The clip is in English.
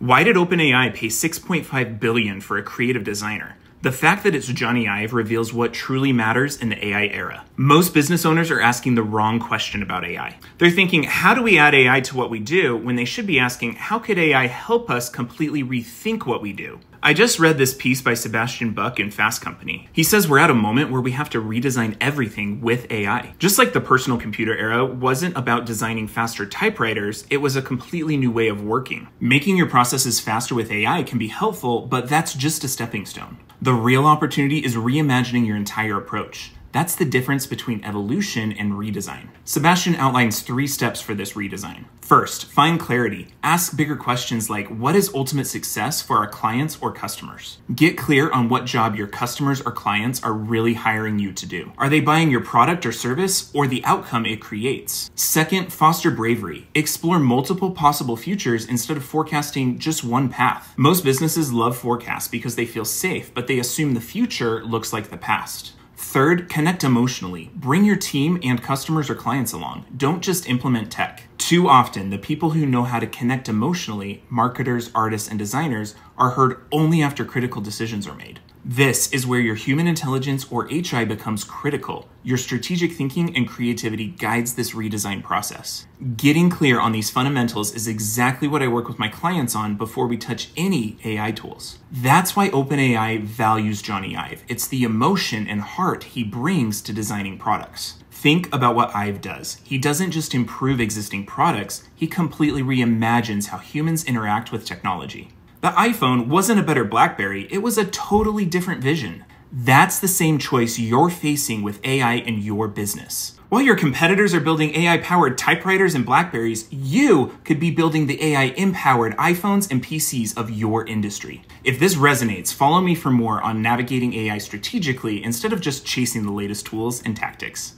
Why did OpenAI pay 6.5 billion for a creative designer? The fact that it's Jony Ive reveals what truly matters in the AI era. Most business owners are asking the wrong question about AI. They're thinking, how do we add AI to what we do, when they should be asking, how could AI help us completely rethink what we do? I just read this piece by Sebastian Buck in Fast Company. He says we're at a moment where we have to redesign everything with AI. Just like the personal computer era wasn't about designing faster typewriters, it was a completely new way of working. Making your processes faster with AI can be helpful, but that's just a stepping stone. The real opportunity is reimagining your entire approach. That's the difference between evolution and redesign. Sebastian outlines three steps for this redesign. First, find clarity. Ask bigger questions like what is ultimate success for our clients or customers? Get clear on what job your customers or clients are really hiring you to do. Are they buying your product or service or the outcome it creates? Second, foster bravery. Explore multiple possible futures instead of forecasting just one path. Most businesses love forecasts because they feel safe, but they assume the future looks like the past. Third, connect emotionally. Bring your team and customers or clients along. Don't just implement tech. Too often, the people who know how to connect emotionally, marketers, artists, and designers, are heard only after critical decisions are made. This is where your human intelligence or HI becomes critical. Your strategic thinking and creativity guides this redesign process. Getting clear on these fundamentals is exactly what I work with my clients on before we touch any AI tools. That's why OpenAI values Jony Ive. It's the emotion and heart he brings to designing products. Think about what Ive does. He doesn't just improve existing products, he completely reimagines how humans interact with technology. The iPhone wasn't a better Blackberry, it was a totally different vision. That's the same choice you're facing with AI in your business. While your competitors are building AI powered typewriters and Blackberries, you could be building the AI empowered iPhones and PCs of your industry. If this resonates, follow me for more on navigating AI strategically instead of just chasing the latest tools and tactics.